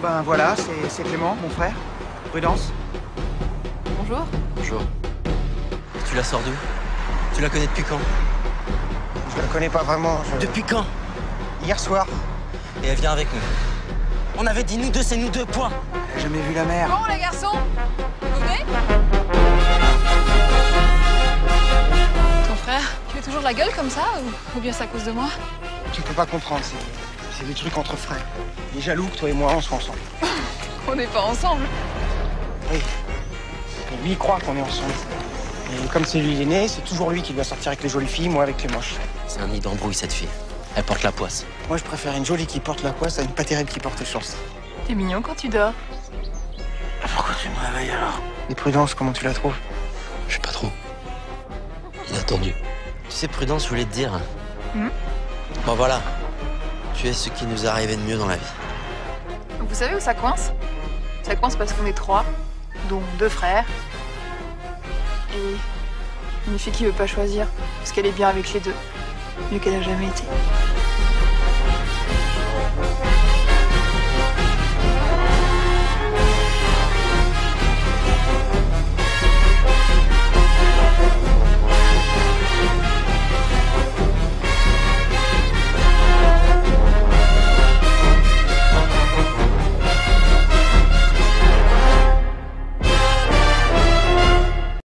Bon ben voilà, c'est- Clément, mon frère. Prudence. Bonjour. Bonjour. Tu la sors d'où? Tu la connais depuis quand? Je la connais pas vraiment. je- Depuis quand? Hier soir, Et elle vient avec nous. On avait dit nous deux, c'est nous deux, point. elle a jamais vu la mer. Bon, les garçons, vous venez? Ton frère, tu fais toujours la gueule comme ça ou, ou bien c'est à cause de moi? Tu peux pas comprendre, c'est c'est des trucs entre frères. Il est jaloux que toi et moi on soit ensemble. On n'est pas ensemble. Oui. Lui il croit qu'on est ensemble. Et comme c'est lui l'aîné, c'est toujours lui qui doit sortir avec les jolies filles, moi avec les moches. C'est un nid d'embrouille, cette fille. Elle porte la poisse. Moi je préfère une jolie qui porte la poisse à une pas terrible qui porte chance. T'es mignon quand tu dors. Pourquoi tu me réveilles alors? Et Prudence, comment tu la trouves? Je sais pas trop. Inattendu. Tu sais, Prudence, je voulais te dire. Hmm? Bon, voilà tu es ce qui nous arrivait de mieux dans la vie. Vous savez où ça coince? Ça coince parce qu'on est trois, dont deux frères. Et une fille qui veut pas choisir, parce qu'elle est bien avec les deux, mieux qu'elle a jamais été.